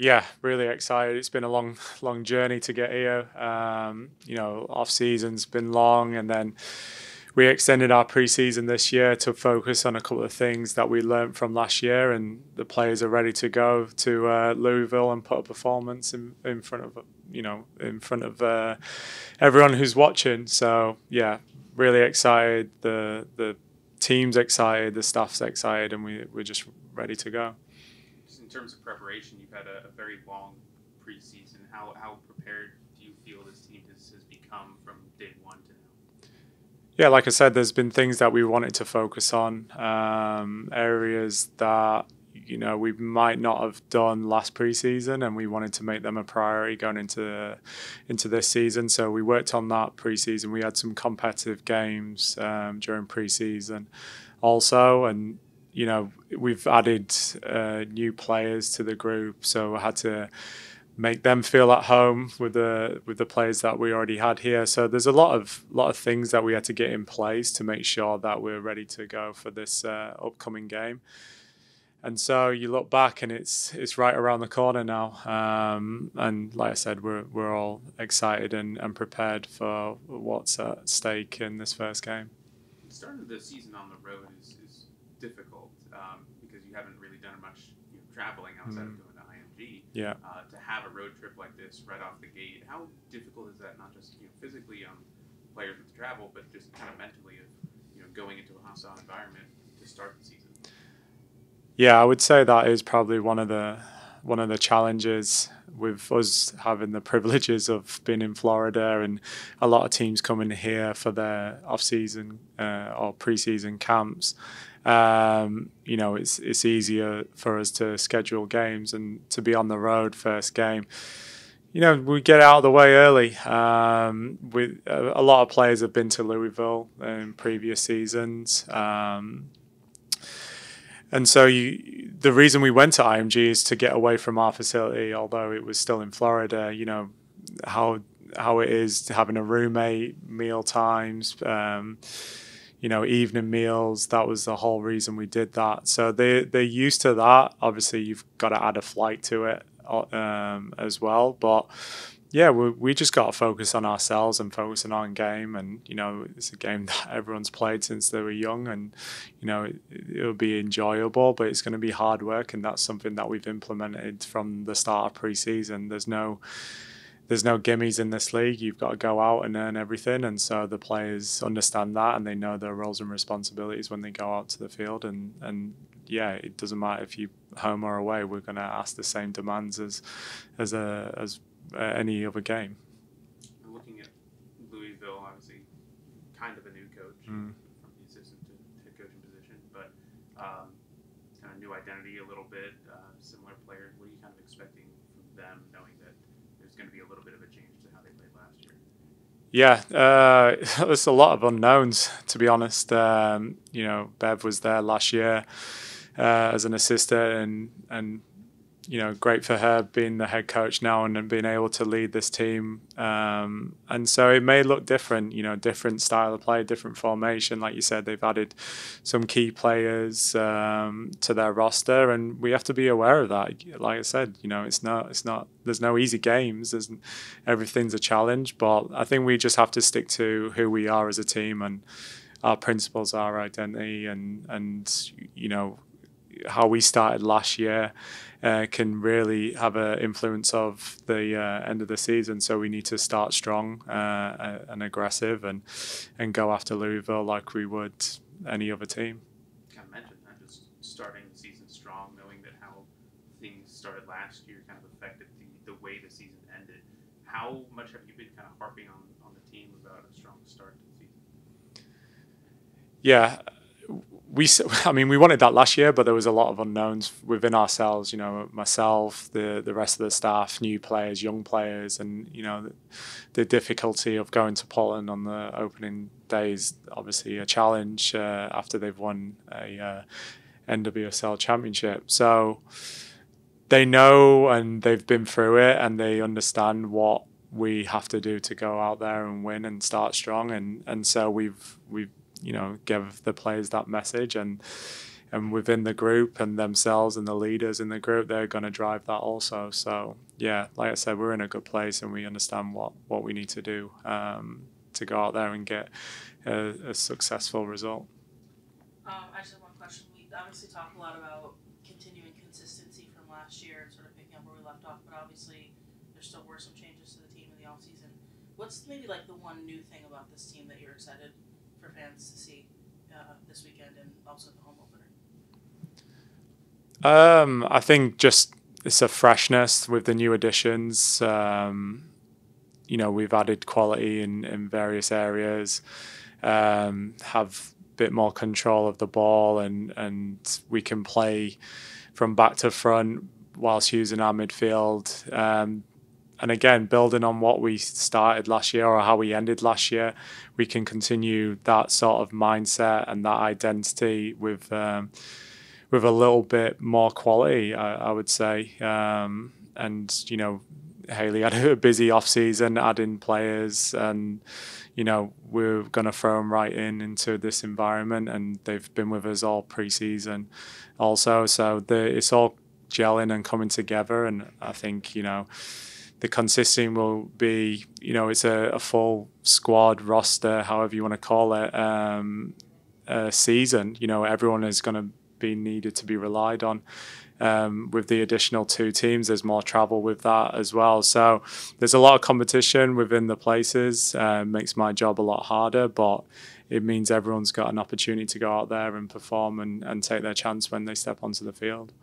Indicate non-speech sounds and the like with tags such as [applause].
Yeah, really excited. It's been a long, [laughs] long journey to get here. Um, you know, off season's been long, and then we extended our preseason this year to focus on a couple of things that we learned from last year, and the players are ready to go to uh, Louisville and put a performance in, in front of you know in front of uh, everyone who's watching. So yeah, really excited. The the team's excited, the staff's excited, and we we're just ready to go. Terms of preparation, you've had a, a very long preseason. How how prepared do you feel this team has, has become from day one to now? Yeah, like I said, there's been things that we wanted to focus on, um, areas that you know we might not have done last preseason, and we wanted to make them a priority going into into this season. So we worked on that preseason. We had some competitive games um, during preseason, also, and you know we've added uh, new players to the group, so I had to make them feel at home with the with the players that we already had here. So there's a lot of lot of things that we had to get in place to make sure that we're ready to go for this uh, upcoming game. And so you look back and it's it's right around the corner now. Um, and like i said we're, we're all excited and, and prepared for what's at stake in this first game. Starting the season on the road is, is difficult um, because you haven't really done much you know, traveling outside mm. of going to IMG yeah. uh, to have a road trip like this right off the gate how difficult is that? Not just you know, physically on players with travel but just kind of mentally of you know going into a hostile environment to start the season? Yeah, I would say that is probably one of the one of the challenges with us having the privileges of being in Florida and a lot of teams coming here for their off-season uh, or pre-season camps. Um, you know, it's it's easier for us to schedule games and to be on the road first game. You know, we get out of the way early. Um, with a, a, lot of players have been to Louisville in previous seasons. Um, and so you, the reason we went to IMG is to get away from our facility, although it was still in Florida. You know how how it is having a roommate, meal times, um, you know, evening meals. That was the whole reason we did that. So they they're used to that. Obviously, you've got to add a flight to it um, as well, but yeah, we, we just got to focus on ourselves and focusing on game. And, you know, it's a game [laughs] that everyone's played since they were young and, you know, it, it'll be enjoyable, but it's going to be hard work. And that's something that we've implemented from the start of preseason. There's no, there's no gimmies in this league. You've got to go out and earn everything. And so the players understand that and they know their roles and responsibilities when they go out to the field. And, and yeah, it doesn't matter if you home or away, we're going to ask the same demands as, as a, as uh, any other game. Looking at Louisville, obviously, kind of a new coach mm. from the assistant to head coaching position, but um, kind of new identity a little bit, uh, similar players. What are you kind of expecting from them, knowing that there's going to be a little bit of a change to how they played last year? Yeah, uh, [laughs] there's a lot of unknowns to be honest. Um, you know, Bev was there last year uh, as an assistant, and and you know, great for her being the head coach now and, and being able to lead this team. Um, and so it may look different, you know, different style of play, different formation. Like you said, they've added some key players um, to their roster, and we have to be aware of that. Like I said, you know, it's not, it's not. There's no easy games. There's everything's a challenge, but I think we just have to stick to who we are as a team and our principles, our identity, and and you know how we started last year uh, can really have an influence of the uh, end of the season. So we need to start strong uh, and aggressive and and go after Louisville like we would any other team. Kind of mentioned that just starting the season strong, knowing that how things started last year kind of affected the, the way the season ended. How much have you been kind of harping on, on the team about a strong start to the season? Yeah, we, [laughs] I mean, we wanted that last year, but there was a lot of unknowns within ourselves. You know, myself, the the rest of the staff, new players, young players, and you know, the, the difficulty of going to Portland on the opening day is obviously a challenge uh, after they've won a uh, NWSL championship. So they know and they've been through it, and they understand what we have to do to go out there and win and start strong. And and so we've we've you know give the players that message and and within the group and themselves and the leaders in the group, they're going to drive that also. So yeah, like I said, we're in a good place and we understand what what we need to do um, to go out there and get a, a successful result. Um, I just have one question. We obviously talk a lot about continuing consistency from last year and sort of picking up where we left off, but obviously there still were some changes to the team in the offseason. What's maybe like the one new thing about this team that you're excited for fans to see uh, this weekend and also the home opener? Um, I think just it's a freshness with the new additions. Um, you know, we've added quality in, in various areas, um, have a bit more control of the ball, and, and we can play from back to front whilst using our midfield. Um, and again, building on what we started last year or how we ended last year, we can continue that sort of mindset and that identity with um, with a little bit more quality, I, I would say. Um, and you know, Haley had [laughs] a busy off season, adding players, and you know we're going to throw them right in into this environment, and they've been with us all preseason, also. So the, it's all gelling and coming together, and I think you know the consistency will be, you know, it's a, a full squad roster, however you want to call it, um, season. You know, everyone is going to be needed to be relied on. Um, with the additional two teams, there's more travel with that as well. So there's a lot of competition within the places. Uh, makes my job a lot harder, but it means everyone's got an opportunity to go out there and perform and, and take their chance when they step onto the field.